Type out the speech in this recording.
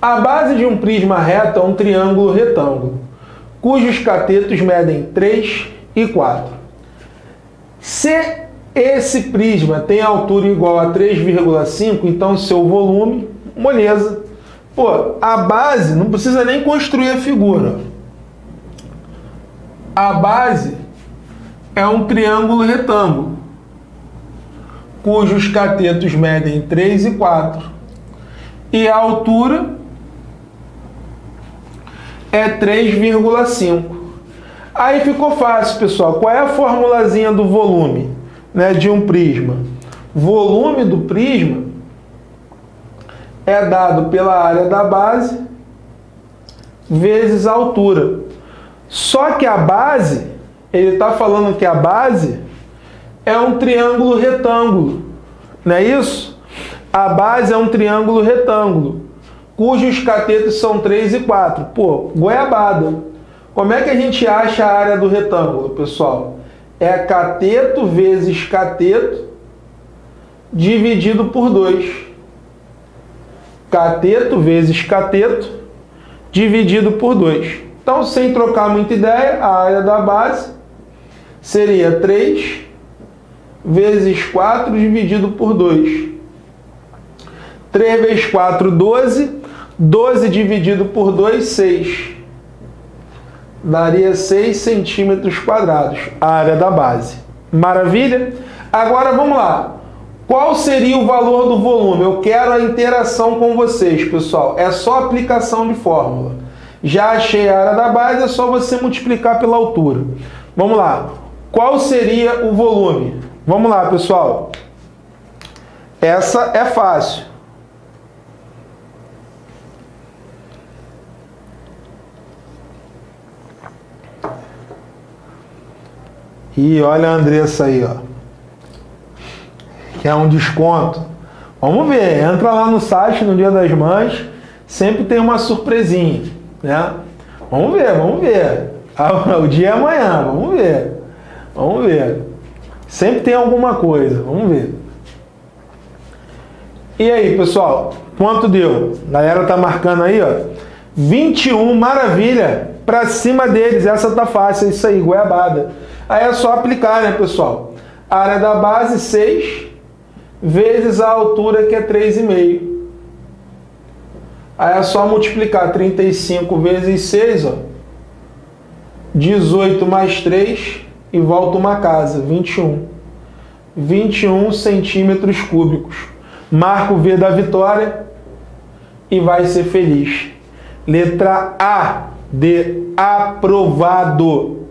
A base de um prisma reto é um triângulo retângulo, cujos catetos medem 3 e 4. Se esse prisma tem altura igual a 3,5, então seu volume, moleza. Pô, a base não precisa nem construir a figura. A base é um triângulo retângulo, cujos catetos medem 3 e 4. E a altura é 3,5. Aí ficou fácil, pessoal. Qual é a formulazinha do volume né, de um prisma? Volume do prisma é dado pela área da base vezes a altura. Só que a base, ele está falando que a base é um triângulo retângulo, não é isso? A base é um triângulo retângulo cujos catetos são 3 e 4. Pô, goiabada. Como é que a gente acha a área do retângulo, pessoal? É cateto vezes cateto dividido por 2. Cateto vezes cateto dividido por 2. Então, sem trocar muita ideia, a área da base seria 3 vezes 4 dividido por 2. 3 vezes 4, 12. 12 dividido por 2, 6. Daria 6 centímetros quadrados, a área da base. Maravilha? Agora vamos lá. Qual seria o valor do volume? Eu quero a interação com vocês, pessoal. É só aplicação de fórmula. Já achei a área da base, é só você multiplicar pela altura. Vamos lá. Qual seria o volume? Vamos lá, pessoal. Essa é fácil. E olha a Andressa aí, ó. Que é um desconto. Vamos ver, entra lá no site no Dia das Mães, sempre tem uma surpresinha, né? Vamos ver, vamos ver. O dia é amanhã, vamos ver. Vamos ver. Sempre tem alguma coisa, vamos ver. E aí, pessoal, quanto deu? A galera tá marcando aí, ó. 21, maravilha. Pra cima deles, essa tá fácil, é isso aí, goiabada. Aí é só aplicar, né, pessoal? Área da base, 6, vezes a altura, que é 3,5. Aí é só multiplicar 35 vezes 6, ó. 18 mais 3 e volta uma casa, 21. 21 centímetros cúbicos. Marca o V da vitória e vai ser feliz. Letra A de aprovado.